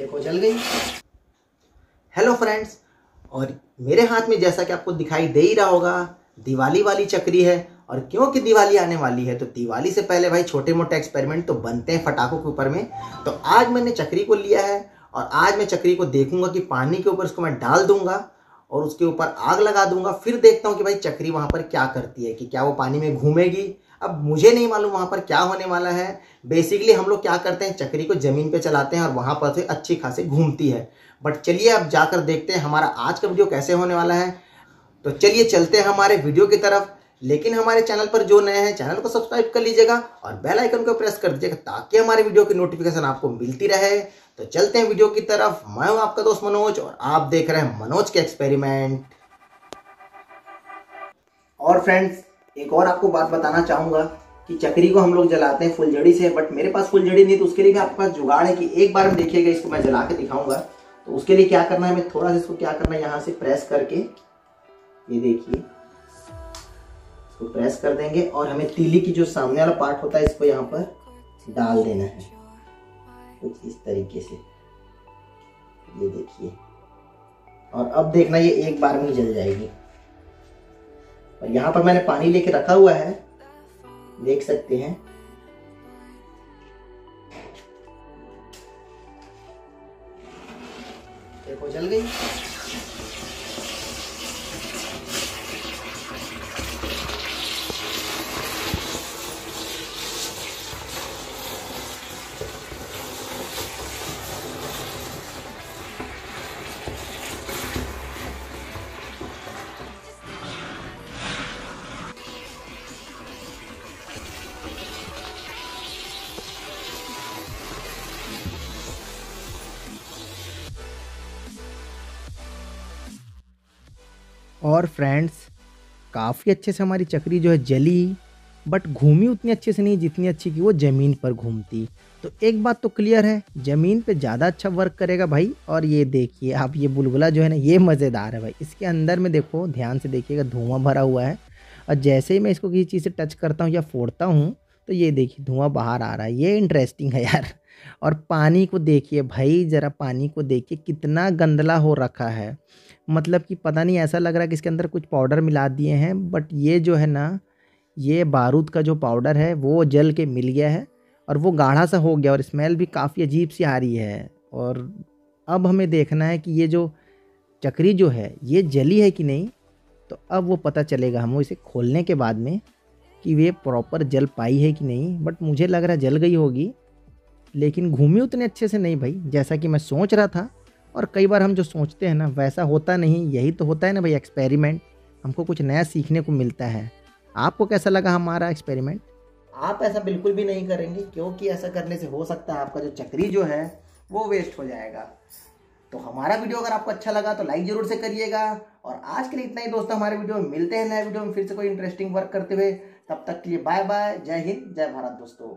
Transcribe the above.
देखो, जल गई। हेलो फ्रेंड्स और मेरे हाथ में जैसा कि आपको दिखाई दे ही रहा होगा, दिवाली वाली चक्री है, और क्योंकि दिवाली आने वाली है तो दिवाली से पहले भाई छोटे मोटे एक्सपेरिमेंट तो बनते हैं फटाखों के ऊपर में। तो आज मैंने चक्री को लिया है, और आज मैं चक्री को देखूँगा कि पानी के ऊपर इसको मैं डाल दूँगा, और उसके ऊपर आग लगा दूँगा, फिर देखता हूँ कि भाई चक्री वहाँ पर क्या करती है, कि क्या वो पानी में घूमेगी अब मुझे नहीं मालूम वहाँ पर क्या होने वाला है। बेसिकली हम लोग क्या करते हैं, चक्री को ज़मीन पे चलाते हैं और वहाँ पर से अच्छी खासी घूमती है। बट चलिए अब जाकर देखते हैं हमारा आज का वीडियो कैसे होने वाला है। तो चलिए चलते हैं हमारे वीडियो की तरफ़। लेकिन हमारे चैनल पर जो नए हैं चैनल को सब्सक्राइब कर लीजिएगा और बेल आइकन को प्रेस कर दीजिएगा ताकि हमारे वीडियो की नोटिफिकेशन आपको मिलती रहे। तो चलते हैं वीडियो की तरफ़। मैं हूँ आपका दोस्त मनोज और आप देख रहे हैं मनोज के एक्सपेरिमेंट और फ्रेंड्स एक और आपको बात बताना चाहूँगा कि चक्री को हम लोग जलाते हैं फुलझड़ी से बट मेरे पास फुलझड़ी नहीं तो उसके लिए भी आपके पास जुगाड़ है कि एक बार हम देखिएगा इसको मैं जला के दिखाऊँगा। तो उसके लिए क्या करना है हमें थोड़ा सा इसको क्या करना है, यहाँ से प्रेस करके, ये देखिए, इसको प्रेस कर देंगे और हमें तीली की जो सामने वाला पार्ट होता है, इसको यहाँ पर डाल देना है। कुछ इस तरीके से, ये देखिए। और अब देखना, ये एक बार में जल जाएगी। और यहाँ पर मैंने पानी लेके रखा हुआ है। देख सकते हैं। देखो, जल गई। और फ्रेंड्स काफ़ी अच्छे से हमारी चक्री जो है जली बट घूमी उतनी अच्छे से नहीं, जितनी अच्छी कि वो ज़मीन पर घूमती। तो एक बात तो क्लियर है, ज़मीन पे ज़्यादा अच्छा वर्क करेगा भाई, और ये देखिए, आप ये बुलबुला जो है ना, ये मज़ेदार है भाई। इसके अंदर में देखो, ध्यान से देखिएगा, धुआँ भरा हुआ है। और जैसे ही मैं इसको किसी चीज़ से टच करता हूँ या फोड़ता हूँ तो ये देखिए, धुआँ बाहर आ रहा है। ये इंटरेस्टिंग है यार। और पानी को देखिए भाई, ज़रा पानी को देखिए कितना गंदला हो रखा है। मतलब कि पता नहीं ऐसा लग रहा है कि इसके अंदर कुछ पाउडर मिला दिए हैं, बट ये जो है ना, ये बारूद का जो पाउडर है, वो जल के मिल गया है और वो गाढ़ा सा हो गया और स्मेल भी काफ़ी अजीब सी आ रही है। और अब हमें देखना है कि ये जो चक्री जो है, ये जली है कि नहीं? तो अब वो पता चलेगा हम इसे खोलने के बाद में कि वे प्रॉपर जल पाई है कि नहीं, बट मुझे लग रहा है जल गई होगी। लेकिन घूमी उतने अच्छे से नहीं भाई, जैसा कि मैं सोच रहा था। और कई बार हम जो सोचते हैं ना, वैसा होता नहीं, यही तो होता है ना भाई एक्सपेरिमेंट हमको कुछ नया सीखने को मिलता है। आपको कैसा लगा हमारा एक्सपेरिमेंट आप ऐसा बिल्कुल भी नहीं करेंगे, क्योंकि ऐसा करने से हो सकता है आपका जो चक्री जो है, वो वेस्ट हो जाएगा। तो हमारा वीडियो अगर आपको अच्छा लगा तो लाइक ज़रूर से करिएगा। और आज के लिए इतना ही दोस्तों, हमारे वीडियो में मिलते हैं नए वीडियो में फिर से कोई इंटरेस्टिंग वर्क करते हुए। तब तक के लिए बाय बाय जय हिंद, जय भारत दोस्तों।